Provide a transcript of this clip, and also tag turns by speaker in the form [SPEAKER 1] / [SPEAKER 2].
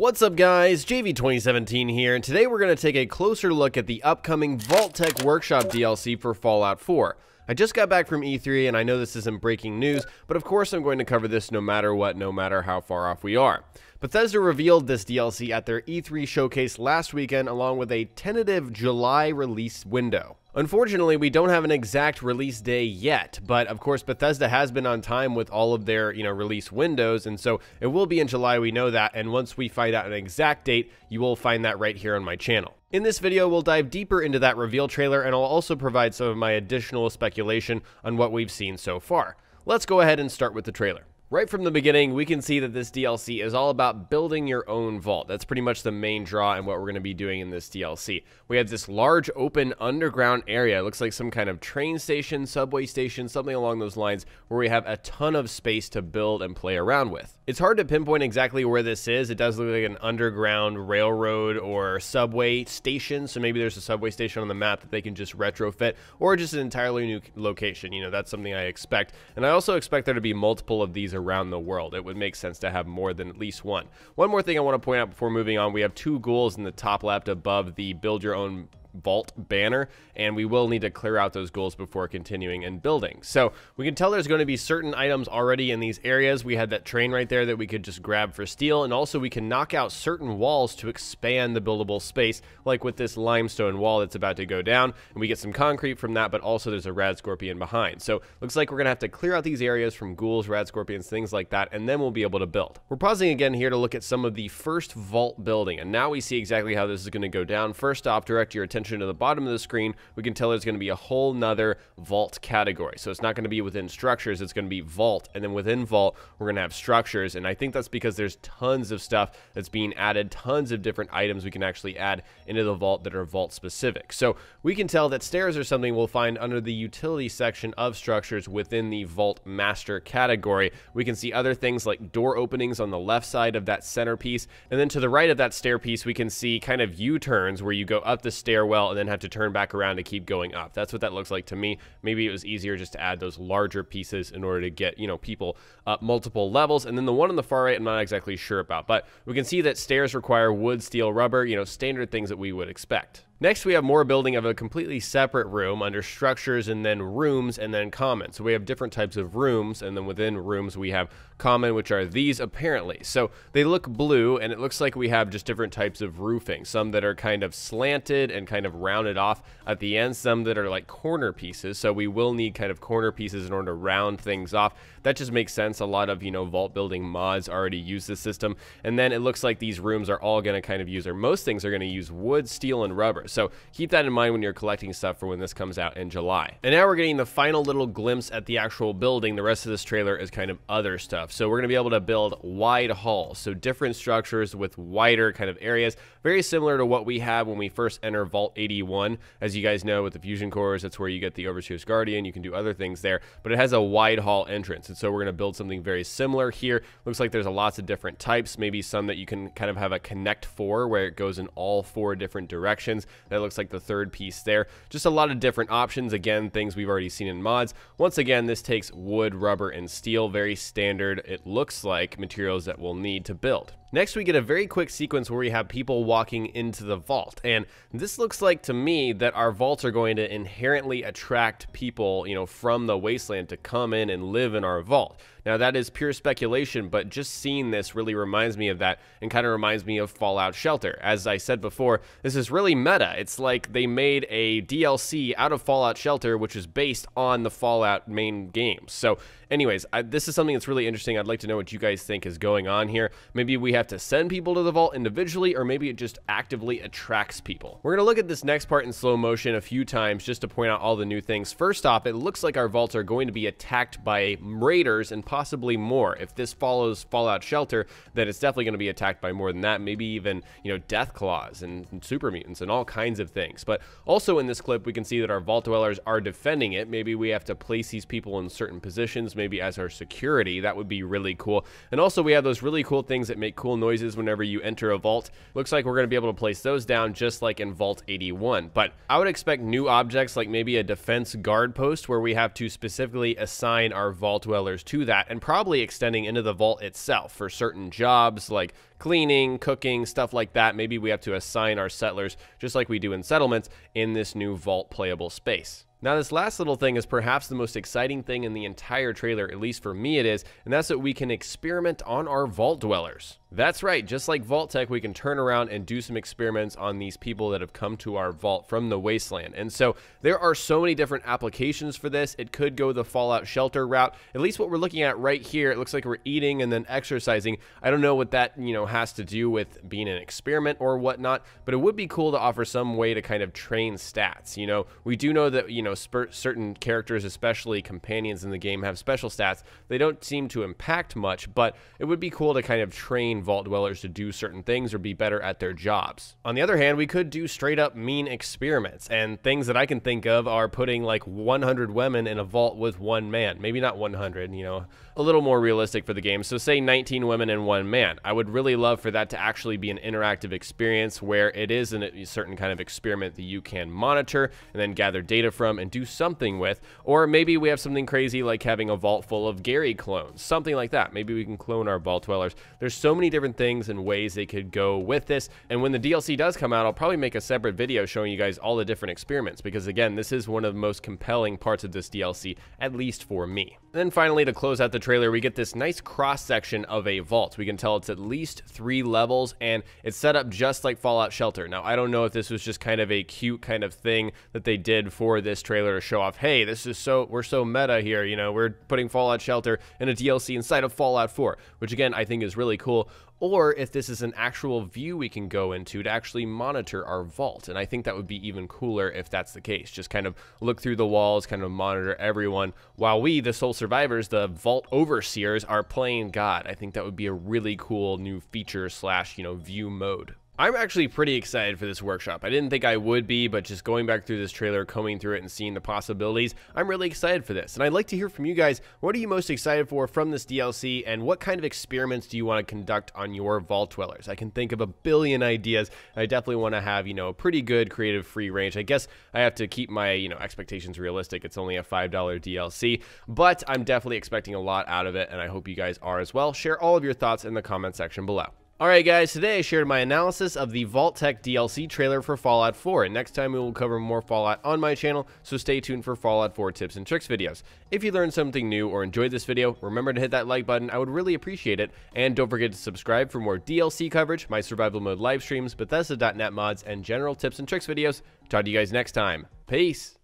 [SPEAKER 1] What's up guys, JV2017 here, and today we're going to take a closer look at the upcoming Vault-Tec Workshop DLC for Fallout 4. I just got back from E3 and I know this isn't breaking news, but of course I'm going to cover this no matter what, no matter how far off we are. Bethesda revealed this DLC at their E3 showcase last weekend along with a tentative July release window. Unfortunately, we don't have an exact release day yet, but of course Bethesda has been on time with all of their, you know, release windows, and so it will be in July, we know that, and once we find out an exact date, you will find that right here on my channel. In this video, we'll dive deeper into that reveal trailer, and I'll also provide some of my additional speculation on what we've seen so far. Let's go ahead and start with the trailer. Right from the beginning, we can see that this DLC is all about building your own vault. That's pretty much the main draw and what we're going to be doing in this DLC. We have this large open underground area. It looks like some kind of train station, subway station, something along those lines, where we have a ton of space to build and play around with. It's hard to pinpoint exactly where this is. It does look like an underground railroad or subway station, so maybe there's a subway station on the map that they can just retrofit, or just an entirely new location. You know, that's something I expect. And I also expect there to be multiple of these around the world. It would make sense to have more than at least one. One more thing I want to point out before moving on, we have two ghouls in the top left above the build your own vault banner and we will need to clear out those ghouls before continuing and building. So we can tell there's going to be certain items already in these areas. We had that train right there that we could just grab for steel and also we can knock out certain walls to expand the buildable space like with this limestone wall that's about to go down. And we get some concrete from that but also there's a rad scorpion behind. So looks like we're gonna have to clear out these areas from ghouls rad scorpions things like that and then we'll be able to build. We're pausing again here to look at some of the first vault building and now we see exactly how this is going to go down. First off direct your attention attention to the bottom of the screen, we can tell there's going to be a whole nother vault category. So it's not going to be within structures, it's going to be vault. And then within vault, we're going to have structures. And I think that's because there's tons of stuff that's being added, tons of different items we can actually add into the vault that are vault specific. So we can tell that stairs are something we'll find under the utility section of structures within the vault master category. We can see other things like door openings on the left side of that centerpiece. And then to the right of that stair piece, we can see kind of U-turns where you go up the stairway well and then have to turn back around to keep going up. That's what that looks like to me. Maybe it was easier just to add those larger pieces in order to get, you know, people up multiple levels. And then the one on the far right, I'm not exactly sure about, but we can see that stairs require wood, steel, rubber, you know, standard things that we would expect. Next, we have more building of a completely separate room under structures and then rooms and then common. So we have different types of rooms and then within rooms we have common, which are these apparently. So they look blue and it looks like we have just different types of roofing. Some that are kind of slanted and kind of rounded off at the end, some that are like corner pieces. So we will need kind of corner pieces in order to round things off. That just makes sense. A lot of, you know, vault building mods already use this system. And then it looks like these rooms are all going to kind of use, or most things are going to use wood, steel, and rubber. So keep that in mind when you're collecting stuff for when this comes out in July. And now we're getting the final little glimpse at the actual building. The rest of this trailer is kind of other stuff. So we're going to be able to build wide halls. So different structures with wider kind of areas. Very similar to what we have when we first enter Vault 81. As you guys know with the Fusion Cores, that's where you get the Overseer's Guardian. You can do other things there. But it has a wide hall entrance. And so we're going to build something very similar here. Looks like there's a lots of different types. Maybe some that you can kind of have a connect four where it goes in all four different directions. That looks like the third piece there. Just a lot of different options. Again, things we've already seen in mods. Once again, this takes wood, rubber, and steel. Very standard, it looks like, materials that we'll need to build. Next, we get a very quick sequence where we have people walking into the vault. And this looks like to me that our vaults are going to inherently attract people, you know, from the wasteland to come in and live in our vault. Now, that is pure speculation, but just seeing this really reminds me of that and kind of reminds me of Fallout Shelter. As I said before, this is really meta. It's like they made a DLC out of Fallout Shelter, which is based on the Fallout main game. So, anyways, I, this is something that's really interesting. I'd like to know what you guys think is going on here. Maybe we have to send people to the vault individually, or maybe it just actively attracts people. We're going to look at this next part in slow motion a few times just to point out all the new things. First off, it looks like our vaults are going to be attacked by raiders and possibly more. If this follows Fallout Shelter, then it's definitely going to be attacked by more than that, maybe even, you know, death claws and, and super mutants and all kinds of things. But also in this clip, we can see that our vault dwellers are defending it. Maybe we have to place these people in certain positions, maybe as our security. That would be really cool. And also we have those really cool things that make cool noises whenever you enter a vault. Looks like we're going to be able to place those down just like in Vault 81. But I would expect new objects like maybe a defense guard post where we have to specifically assign our vault dwellers to that and probably extending into the vault itself for certain jobs like cleaning, cooking, stuff like that. Maybe we have to assign our settlers, just like we do in settlements, in this new vault playable space. Now, this last little thing is perhaps the most exciting thing in the entire trailer, at least for me it is, and that's that we can experiment on our vault dwellers. That's right, just like Vault-Tec, we can turn around and do some experiments on these people that have come to our vault from the wasteland. And so there are so many different applications for this. It could go the Fallout shelter route. At least what we're looking at right here, it looks like we're eating and then exercising. I don't know what that, you know, has to do with being an experiment or whatnot, but it would be cool to offer some way to kind of train stats. You know, we do know that, you know, certain characters, especially companions in the game, have special stats. They don't seem to impact much, but it would be cool to kind of train vault dwellers to do certain things or be better at their jobs. On the other hand, we could do straight up mean experiments, and things that I can think of are putting like 100 women in a vault with one man. Maybe not 100, you know, a little more realistic for the game. So say 19 women and one man. I would really love for that to actually be an interactive experience where it is a certain kind of experiment that you can monitor and then gather data from and do something with. Or maybe we have something crazy like having a vault full of Gary clones, something like that. Maybe we can clone our vault dwellers. There's so many different things and ways they could go with this. And when the DLC does come out, I'll probably make a separate video showing you guys all the different experiments because again, this is one of the most compelling parts of this DLC, at least for me. Then finally, to close out the trailer, we get this nice cross section of a vault. We can tell it's at least three levels and it's set up just like Fallout Shelter. Now, I don't know if this was just kind of a cute kind of thing that they did for this trailer to show off, hey, this is so, we're so meta here, you know, we're putting Fallout Shelter in a DLC inside of Fallout 4, which again, I think is really cool or if this is an actual view we can go into to actually monitor our vault. And I think that would be even cooler if that's the case. Just kind of look through the walls, kind of monitor everyone, while we, the sole survivors, the vault overseers, are playing God. I think that would be a really cool new feature slash, you know, view mode. I'm actually pretty excited for this workshop. I didn't think I would be, but just going back through this trailer, combing through it, and seeing the possibilities, I'm really excited for this. And I'd like to hear from you guys. What are you most excited for from this DLC, and what kind of experiments do you want to conduct on your Vault Dwellers? I can think of a billion ideas. I definitely want to have, you know, a pretty good creative free range. I guess I have to keep my, you know, expectations realistic. It's only a $5 DLC, but I'm definitely expecting a lot out of it, and I hope you guys are as well. Share all of your thoughts in the comment section below. Alright guys, today I shared my analysis of the Vault-Tec DLC trailer for Fallout 4, and next time we will cover more Fallout on my channel, so stay tuned for Fallout 4 tips and tricks videos. If you learned something new or enjoyed this video, remember to hit that like button, I would really appreciate it, and don't forget to subscribe for more DLC coverage, my survival mode live streams, Bethesda.net mods, and general tips and tricks videos. Talk to you guys next time. Peace!